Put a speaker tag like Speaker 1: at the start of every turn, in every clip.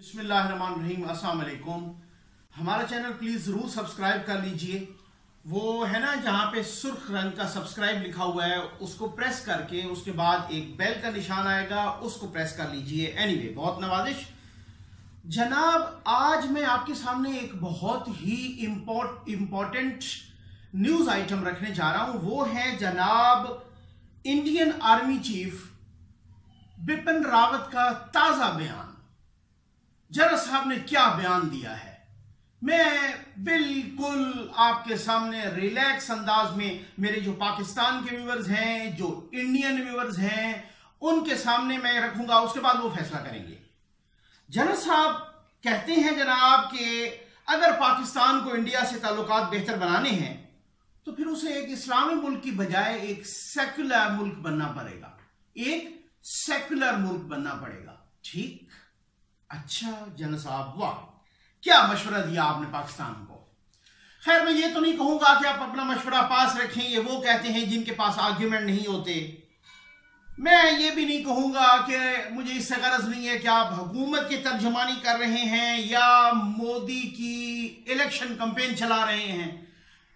Speaker 1: بسم اللہ الرحمن الرحیم السلام علیکم۔ ہمارا چینل پلیز ضرور سبسکرائب کر لیجیے۔ وہ ہے نا جہاں پہ سرخ رنگ کا سبسکرائب لکھا ہوا ہے اس کو پریس کر کے اس کے بعد ایک بیل کا نشان آئے گا اس کو پریس کر لیجیے۔ اینی anyway, بہت نوازش۔ جناب آج میں آپ کے سامنے ایک بہت ہی امپورٹنٹ نیوز آئٹم رکھنے جا رہا ہوں۔ وہ ہے جناب Indian army chief Bipin Rawat کا تازہ بیان۔ جنرل صاحب نے کیا بیان دیا ہے؟ میں بالکل آپ کے سامنے ریلیکس انداز میں میرے جو پاکستان کے ویورز ہیں، جو انڈین ویورز ہیں، ان کے سامنے میں رکھوں گا، اس کے بعد وہ فیصلہ کریں گے۔ جنرل صاحب کہتے ہیں جناب کہ اگر پاکستان کو انڈیا سے تعلقات بہتر بنانے ہیں، تو پھر اسے ایک اسلامی ملک کی بجائے ایک سیکولر ملک بننا پڑے گا۔ ایک سیکولر ملک بننا پڑے گا۔ ٹھیک؟ اچھا جن صاحب، واہ، کیا مشورہ دیا آپ نے پاکستان کو؟ خیر، میں یہ تو نہیں کہوں گا کہ آپ اپنا مشورہ پاس رکھیں، یہ وہ کہتے ہیں جن کے پاس آرگیومنٹ نہیں ہوتے۔ میں یہ بھی نہیں کہوں گا کہ مجھے اس سے غرض نہیں ہے کہ آپ حکومت کی ترجمانی کر رہے ہیں یا مودی کی الیکشن کمپین چلا رہے ہیں۔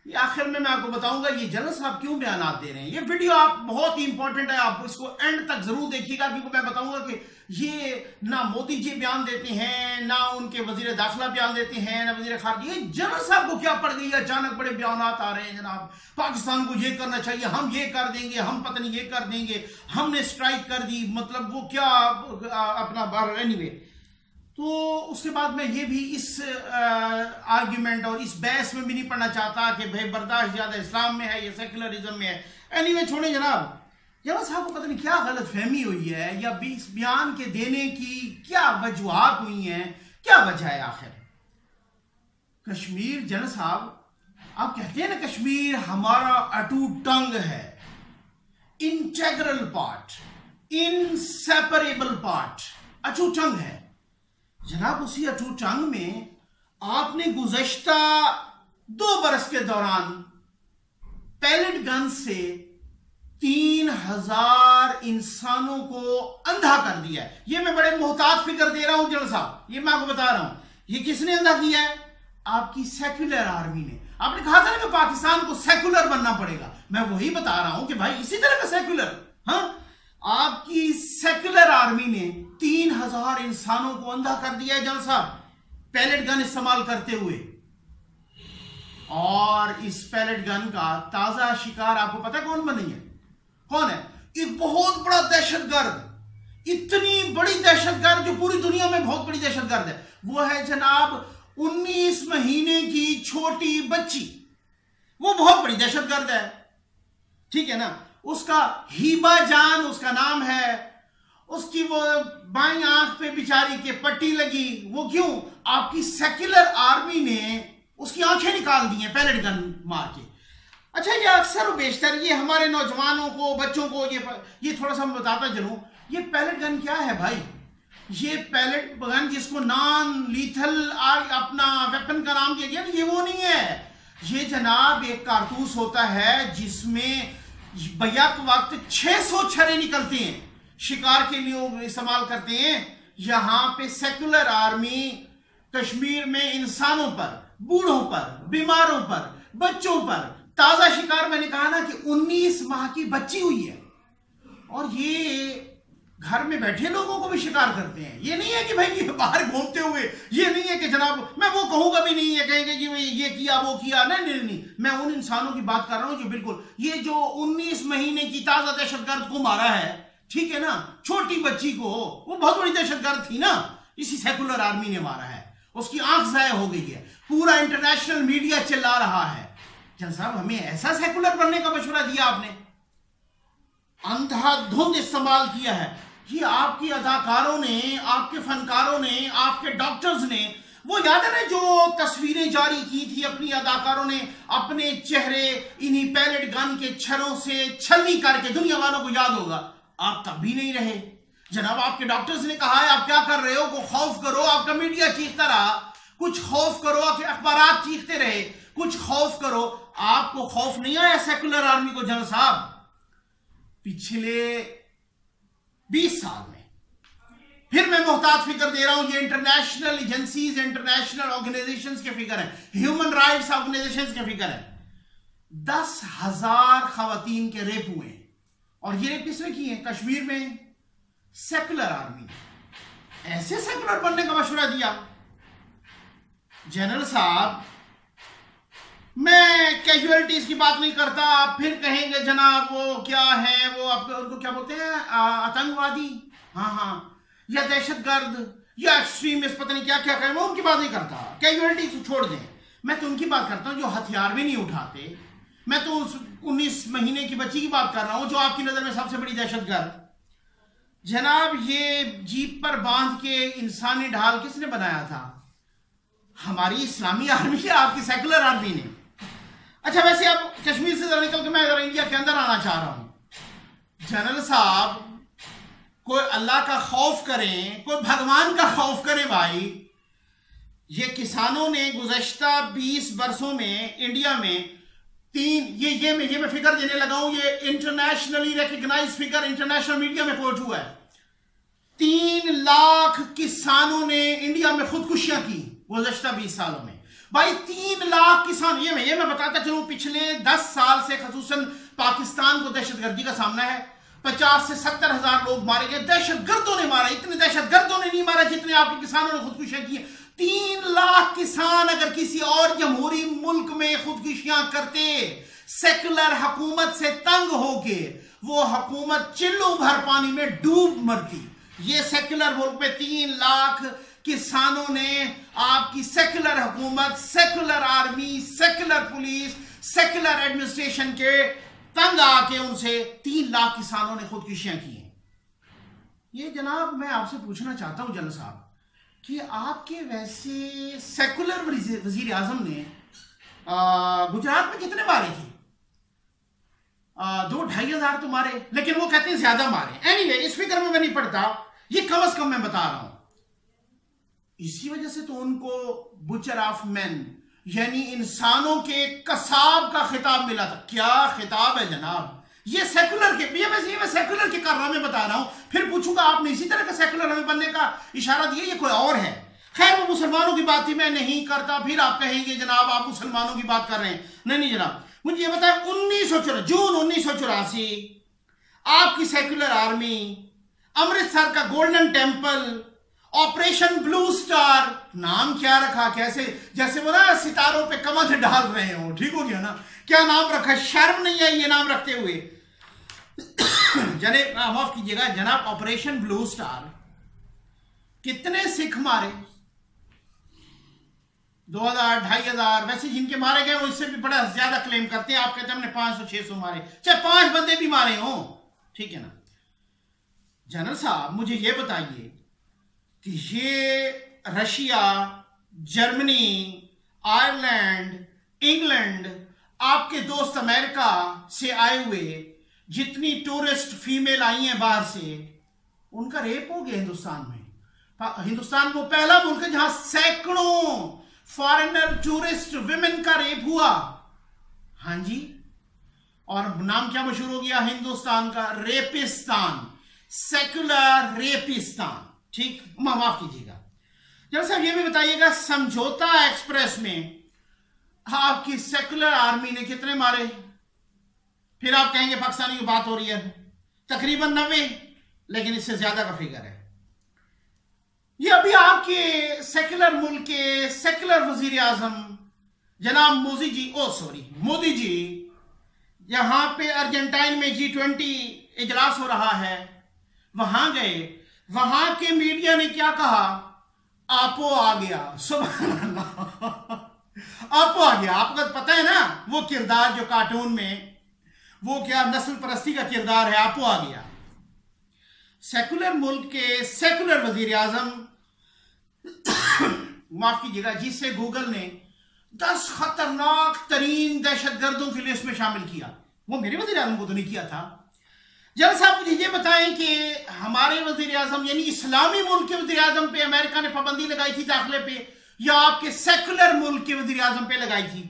Speaker 1: یہ آخر میں میں آپ کو بتاؤں گا، یہ جنرل صاحب کیوں بیانات دے رہے ہیں؟ یہ ویڈیو آپ بہت ہی امپورٹنٹ ہے، آپ اس کو اینڈ تک ضرور دیکھیے گا، کیونکہ میں بتاؤں گا کہ یہ نہ مودی جی بیان دیتے ہیں، نہ ان کے وزیر داخلہ بیان دیتے ہیں، نہ وزیر خارجہ۔ یہ جنرل صاحب کو کیا پڑ گئی؟ اچانک بڑے بیانات آ رہے ہیں جناب۔ پاکستان کو یہ کرنا چاہیے، ہم یہ کر دیں گے، ہم پتہ نہیں یہ کر دیں گے۔ ہم نے سٹرائک کر دی مطلب وہ کیا اپنا بار۔ اینی وے تو اس کے بعد میں یہ بھی اس آرگیومنٹ اور اس بحث میں بھی نہیں پڑھنا چاہتا کہ بھائی برداشت زیادہ اسلام میں ہے یا سیکولرزم میں ہے۔ اینی وے چھوڑیں جناب۔ جناب صاحب کو پتہ نہیں کیا غلط فہمی ہوئی ہے یا اس بیان کے دینے کی کیا وجوہات ہوئی ہیں؟ کیا وجہ ہے آخر؟ کشمیر جن صاحب، آپ کہتے ہیں نا کشمیر ہمارا اٹو ٹنگ ہے۔ انٹیگرل پارٹ، انسیپریبل پارٹ اچو ٹنگ ہے۔ جناب، اسی اٹو چنگ میں آپ نے گزشتہ دو برس کے دوران پیلٹ گن سے تین ہزار انسانوں کو اندھا کر دیا ہے۔ یہ میں بڑے محتاط فکر دے رہا ہوں، جنرل صاحب۔ یہ میں آپ کو بتا رہا ہوں۔ یہ کس نے اندھا کیا ہے؟ آپ کی سیکولر آرمی نے۔ آپ نے کہا تھا نا کہ پاکستان کو سیکولر بننا پڑے گا۔ میں وہی بتا رہا ہوں کہ بھائی اسی طرح کا سیکولر ہاں؟ آپ کی سیکولر آرمی نے تین ہزار انسانوں کو اندھا کر دیا ہے، جنرل صاحب۔ پیلٹ گن استعمال کرتے ہوئے۔ اور اس پیلٹ گن کا تازہ شکار آپ کو پتا کون بنی ہے؟ کون ہے؟ ایک بہت بڑا دہشت گرد، اتنی بڑی دہشت گرد جو پوری دنیا میں بہت بڑی دہشت گرد ہے۔ وہ ہے جناب انیس مہینے کی چھوٹی بچی۔ وہ بہت بڑی دہشت گرد ہے۔ ٹھیک ہے نا؟ اس کا ہیبا جان، اس کا نام ہے۔ اس کی وہ بائیں آنکھ پہ بیچاری کے پٹی لگی۔ وہ کیوں؟ آپ کی سیکولر آرمی نے اس کی آنکھیں نکال دی ہیں پیلٹ گن مار کے۔ اچھا یہ اکثر و بیشتر یہ ہمارے نوجوانوں کو، بچوں کو یہ یہ تھوڑا سا میں بتاتا چلوں۔ یہ پیلٹ گن کیا ہے بھائی؟ یہ پیلٹ گن جس کو نان لیتھل اپنا ویپن کا نام دیا گیا یہ وہ نہیں ہے۔ یہ جناب ایک کارتوس ہوتا ہے جس میں بیک وقت چھ سو چھرے نکلتے ہیں۔ شکار کے لیے استعمال کرتے ہیں۔ یہاں پہ سیکولر آرمی کشمیر میں انسانوں پر، بوڑھوں پر، بیماروں پر، بچوں پر تازہ شکار میں نے کہا نا کہ انیس ماہ کی بچی ہوئی ہے۔ اور یہ گھر میں بیٹھے لوگوں کو بھی شکار کرتے ہیں۔ یہ نہیں ہے کہ بھائی یہ باہر گھومتے ہوئے، یہ نہیں ہے کہ جناب میں وہ کہوں گا بھی نہیں ہے کہیں گے کہ یہ کیا، وہ کیا نہیں نہیں نہیں۔ میں ان انسانوں کی بات کر رہا ہوں جو بالکل، یہ جو انیس مہینے کی تازہ دہشت گرد کو مارا ہے، ٹھیک ہے نا؟ چھوٹی بچی کو، وہ بہت بڑی دہشت گرد تھی نا، اسی سیکولر آرمی نے مارا ہے۔ اس کی آنکھ ضائع ہو گئی ہے۔ پورا انٹرنیشنل میڈیا چلا رہا ہے۔ جن صاحب، ہمیں ایسا سیکولر بننے کا مشورہ دیا آپ نے۔ اندھا دھند استعمال کیا ہے۔ یہ آپ کی اداکاروں نے، آپ کے فنکاروں نے، آپ کے ڈاکٹرز نے، وہ یاد ہے جو تصویریں جاری کی تھی اپنی اداکاروں نے، اپنے چہرے، انہی پیلٹ گن کے چھروں سے چھلنی کر کے، دنیا والوں کو یاد ہوگا۔ آپ تب بھی نہیں رہے۔ جناب، آپ کے ڈاکٹرز نے کہا ہے، آپ کیا کر رہے ہو؟ کو خوف کرو، آپ کا میڈیا چیختا رہا کچھ خوف کرو، آپ کے اخبارات چیختے رہے کچھ خوف کرو۔ آپ کو خوف نہیں آیا سیکولر آرمی کو جنرل صاحب؟ پچھلے بیس سال میں۔ پھر میں محتاط فکر دے رہا ہوں، یہ انٹرنیشنل ایجنسیز انٹرنیشنل آرگنائزیشنز کے فکر ہیں۔ ہیومن رائٹس آرگنائزیشنز کے فکر ہیں۔ دس ہزار خواتین کے ریپ ہوئے ہیں۔ اور یہ ریپ کس نے کی ہیں؟ کشمیر میں۔ سیکولر آرمی ایسے سیکولر بننے کا مشورہ دیا۔ جنرل صاحب میں کیجولیٹیز کی بات نہیں کرتا آپ پھر کہیں گے جناب وہ کیا ہے، وہ آپ ان کو کیا بولتے ہیں؟ آتنگوادی ہاں ہاں۔ یا دہشت گرد، یا ایکسٹریمسٹ پتہ نہیں کیا کیا کہیں میں ان کی بات نہیں کرتا۔ کیجولیٹیز چھوڑ دیں۔ میں تو ان کی بات کرتا ہوں جو ہتھیار بھی نہیں اٹھاتے۔ میں تو انیس مہینے کی بچی کی بات کر رہا ہوں جو آپ کی نظر میں سب سے بڑی دہشت گرد۔ جناب، یہ جیپ پر باندھ کے انسانی ڈھال کس نے بنایا تھا؟ ہماری اسلامی آرمی آپ کی سیکولر آرمی نے۔ اچھا ویسے اب کشمیر سے ذرا نکل کے میں ذرا انڈیا کے اندر آنا چاہ رہا ہوں۔ جنرل صاحب، کوئی اللہ کا خوف کریں، کوئی بھگوان کا خوف کریں بھائی۔ یہ کسانوں نے گزشتہ بیس برسوں میں انڈیا میں تین، یہ یہ میں یہ میں فکر دینے لگا ہوں، یہ انٹرنیشنلی ریکگنائز فکر انٹرنیشنل میڈیا میں کوٹ ہوا ہے۔ تین لاکھ کسانوں نے انڈیا میں خودکشیاں کی گزشتہ بیس سالوں میں۔ بھائی، تین لاکھ کسان، یہ میں یہ میں بتاتا چلوں، پچھلے دس سال سے خصوصاً پاکستان کو دہشت گردی کا سامنا ہے۔ پچاس سے ستر ہزار لوگ مارے گئے، دہشت گردوں نے مارا۔ اتنے دہشت گردوں نے نہیں مارا جتنے آپ کے کسانوں نے خودکشیاں کی ہیں۔ تین لاکھ کسان اگر کسی اور جمہوری ملک میں خودکشیاں کرتے، سیکولر حکومت سے تنگ ہو کے وہ حکومت چلو بھر پانی میں ڈوب مرتی۔ یہ سیکولر ملک میں تین لاکھ کسانوں نے آپ کی سیکولر حکومت secular army secular police secular administration کے تنگ آ کے ان سے تین لاکھ کسانوں نے خودکشیاں کی ہیں۔ یہ جناب میں آپ سے پوچھنا چاہتا ہوں جن صاحب، کہ آپ کے ویسے سیکولر وزیر اعظم نے گجرات میں کتنے مارے تھے؟ دو ڈھائی ہزار تو مارے، لیکن وہ کہتے ہیں زیادہ مارے۔ اینی وے اس فکر میں میں نہیں پڑھتا یہ کم از کم میں بتا رہا ہوں۔ اسی وجہ سے تو ان کو بچر آف مین یعنی انسانوں کے کساب کا خطاب ملا تھا۔ کیا خطاب ہے جناب؟ یہ سیکولر کے، یہ میں میں سیکولر کے کارنامے میں بتا رہا ہوں۔ پھر پوچھوں گا آپ نے اسی طرح کا سیکولر ہمیں بننے کا اشارہ دیا؟ یہ کوئی اور ہے؟ خیر، وہ مسلمانوں کی بات ہی میں نہیں کرتا۔ پھر آپ کہیں گے جناب آپ مسلمانوں کی بات کر رہے ہیں۔ نہیں نہیں جناب، مجھے یہ بتائیں، انیس سو چورا جون انیس سو چوراسی، آپ کی سیکولر آرمی امرتسر کا Golden Temple Operation Blue Star نام کیا رکھا کیسے؟ جیسے وہ نا ستاروں پہ کمت ڈال رہے ہوں، ٹھیک ہو گیا نا؟ کیا نام رکھا؟ شرم نہیں ہے یہ نام رکھتے ہوئے۔ جناب معاف کیجیے گا، جناب آپریشن بلو سٹار کتنے سکھ مارے؟ دو ہزار، ڈھائی ہزار، ویسے جن کے مارے گئے، وہ اس سے بھی بڑا زیادہ کلیم کرتے ہیں۔ آپ کہتے ہیں ہم نے پانچ سو، چھ سو مارے۔ چاہے پانچ بندے بھی مارے ہوں۔ ٹھیک ہے نا؟ جنرل صاحب، مجھے یہ بتائیے کہ یہ رشیا، جرمنی، آئرلینڈ، انگلینڈ آپ کے دوست امریکہ سے آئے ہوئے، جتنی ٹورسٹ فیمیل آئی ہیں باہر سے، ان کا ریپ ہو گیا ہندوستان میں۔ ہاں، ہندوستان وہ پہلا ملک ہے جہاں سینکڑوں فارنر ٹورسٹ ویمن کا ریپ ہوا۔ ہاں جی اور نام کیا مشہور ہو گیا؟ ہندوستان کا ریپستان سیکولر ریپستان۔ ٹھیک معاف کیجیے گا۔ جب صاحب، یہ بھی بتائیے گا، سمجھوتا ایکسپریس میں آپ کی سیکولر آرمی نے کتنے مارے؟ پھر آپ کہیں گے پاکستانی کی بات ہو رہی ہے۔ تقریباً نوے، لیکن اس سے زیادہ کا فگر ہے۔ یہ ابھی آپ کے سیکولر ملک کے سیکولر وزیر اعظم جناب موزی جی او سوری، مودی جی یہاں پہ ارجنٹائن میں جی ٹوینٹی اجلاس ہو رہا ہے، وہاں گئے۔ وہاں کے میڈیا نے کیا کہا؟ آپو آ گیا۔ سبحان اللہ۔ آپو آ گیا۔ آپ کو پتہ ہے نا، وہ کردار جو کارٹون میں، وہ کیا نسل پرستی کا کردار ہے، آپو آ گیا۔ سیکولر ملک کے سیکولر وزیر اعظم معاف کیجیے گا، جس سے گوگل نے دس خطرناک ترین دہشت گردوں کی لسٹ میں شامل کیا۔ وہ میرے وزیر اعظم کو تو نہیں کیا تھا۔ جب صاحب، مجھے یہ بتائیں کہ ہمارے وزیر اعظم یعنی اسلامی ملک کے وزیر اعظم پہ، امریکہ نے پابندی لگائی تھی داخلے پہ، یا آپ کے سیکولر ملک کے وزیر اعظم پہ لگائی تھی؟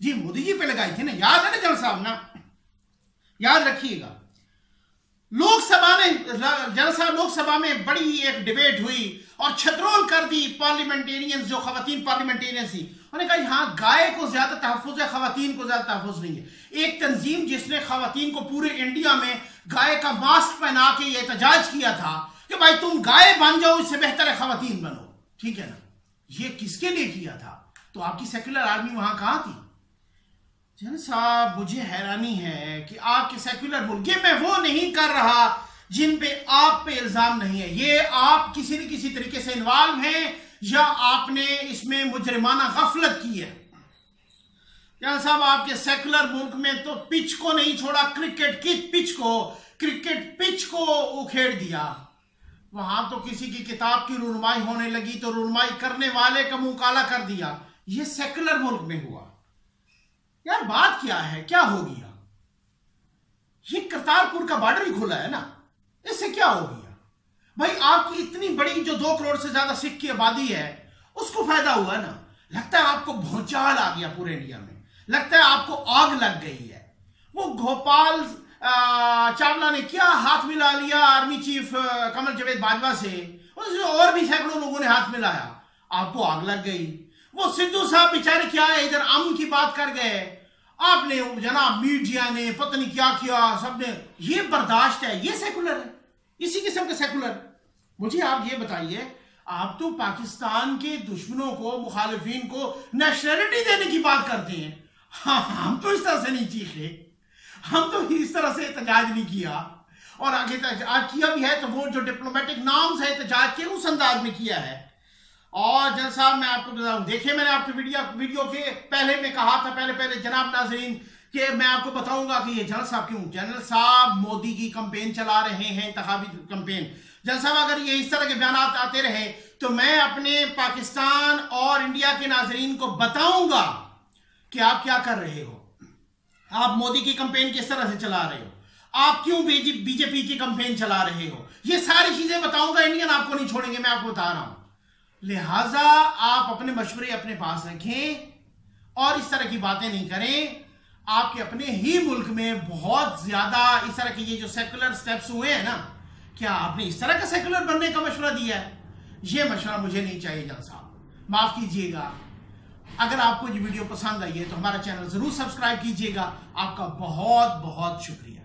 Speaker 1: جی مودی جی پہ لگائی تھی نا، یاد ہے نا جب صاحب نا؟ یاد رکھیے گا۔ لوک سبھا نے جلسہ لوک سبھا میں بڑی ایک ڈیبیٹ ہوئی اور چھترول کر دی پارلیمنٹیرینز جو خواتین پارلیمنٹیرینز تھی انہوں نے کہا، یہاں گائے کو زیادہ تحفظ ہے، خواتین کو زیادہ تحفظ نہیں ہے۔ ایک تنظیم جس نے خواتین کو پورے انڈیا میں گائے کا ماسک پہنا کے یہ احتجاج کیا تھا کہ بھائی تم گائے بن جاؤ، اس سے بہتر ہے خواتین بنو۔ ٹھیک ہے نا؟ یہ کس کے لیے کیا تھا؟ تو آپ کی سیکولر آرمی وہاں کہاں تھی؟ جن صاحب، مجھے حیرانی ہے کہ آپ کے سیکولر ملک یہ میں وہ نہیں کر رہا جن پہ آپ پہ الزام نہیں ہے۔ یہ آپ کسی نہ کسی طریقے سے انوالو ہیں یا آپ نے اس میں مجرمانہ غفلت کی ہے؟ جن صاحب، آپ کے سیکولر ملک میں تو پچ کو نہیں چھوڑا کرکٹ کی پچ کو کرکٹ پچ کو اکھیڑ دیا۔ وہاں تو کسی کی کتاب کی رونمائی ہونے لگی تو رونمائی کرنے والے کا منہ کالا کر دیا۔ یہ سیکولر ملک میں ہوا۔ یار، بات کیا ہے؟ کیا ہو گیا؟ یہ کرتارپور کا بارڈر ہی کھلا ہے نا۔ اس سے کیا ہو گیا؟ بھائی، آپ کی اتنی بڑی جو دو کروڑ سے زیادہ سکھ کی آبادی ہے، اس کو فائدہ ہوا نا؟ لگتا ہے آپ کو بھونچال آ گیا پورے انڈیا میں۔ لگتا ہے آپ کو آگ لگ گئی ہے۔ وہ گوپال چاولہ نے کیا ہاتھ ملا لیا آرمی چیف کمل جوید باجوہ سے؟ اور بھی سینکڑوں لوگوں نے ہاتھ ملایا۔ آپ کو آگ لگ گئی۔ وہ سدھو صاحب بیچارے کیا ہے؟ ادھر امن کی بات کر گئے۔ آپ نے جناب میڈیا نے پتہ نہیں کیا کیا، سب نے یہ برداشت ہے، یہ سیکولر ہے۔ اسی قسم کے سیکولر۔ مجھے آپ یہ بتائیے، آپ تو پاکستان کے دشمنوں کو، مخالفین کو نیشنلٹی دینے کی بات کرتے ہیں۔ ہاں ہم تو اس طرح سے نہیں چیخے ہم تو اس طرح سے احتجاج نہیں کیا۔ اور آگے احتجاج کیا بھی ہے تو وہ جو ڈپلومیٹک نامز ہے احتجاج کے، اس انداز میں کیا ہے۔ اور جن صاحب، میں آپ کو بتاؤں دیکھیں میں نے آپ کی ویڈیو ویڈیو کے پہلے میں کہا تھا، پہلے پہلے جناب ناظرین، کہ میں آپ کو بتاؤں گا کہ یہ جنرل صاحب کیوں جنرل صاحب مودی کی کمپین چلا رہے ہیں، انتخابی کمپین جنرل صاحب، اگر یہ اس طرح کے بیانات آتے رہے تو میں اپنے پاکستان اور انڈیا کے ناظرین کو بتاؤں گا کہ آپ کیا کر رہے ہو؟ آپ مودی کی کمپین کس طرح سے چلا رہے ہو؟ آپ کیوں بی جے پی کی کمپین چلا رہے ہو؟ یہ ساری چیزیں بتاؤں گا، انڈین آپ کو نہیں چھوڑیں گے، میں آپ کو بتا رہا ہوں۔ لہٰذا آپ اپنے مشورے اپنے پاس رکھیں اور اس طرح کی باتیں نہیں کریں۔ آپ کے اپنے ہی ملک میں بہت زیادہ اس طرح کی یہ جو سیکولر سٹیپس ہوئے ہیں نا، کیا آپ نے اس طرح کا سیکولر بننے کا مشورہ دیا ہے؟ یہ مشورہ مجھے نہیں چاہیے جان صاحب۔ معاف کیجیے گا۔ اگر آپ کو یہ ویڈیو پسند آئی ہے تو ہمارا چینل ضرور سبسکرائب کیجیے گا۔ آپ کا بہت بہت شکریہ۔